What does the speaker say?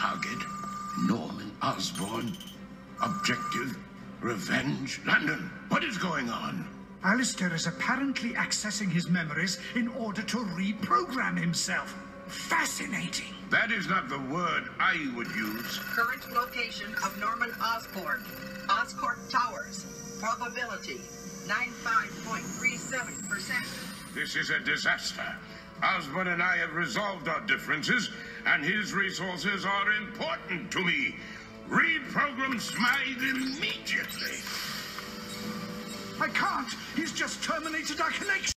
Target, Norman Osborn. Objective, revenge, London. What is going on? Alistair is apparently accessing his memories in order to reprogram himself. Fascinating. That is not the word I would use. Current location of Norman Osborn. Oscorp Towers. Probability 95.37%. This is a disaster. Osborn and I have resolved our differences, and his resources are important to me. Reprogram Smythe immediately. I can't. He's just terminated our connection.